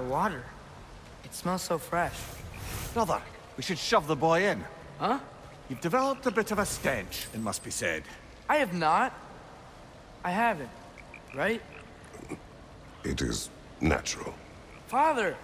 The water. It smells so fresh. Brother, we should shove the boy in. Huh? You've developed a bit of a stench, it must be said. I have not. I haven't. Right? It is natural. Father!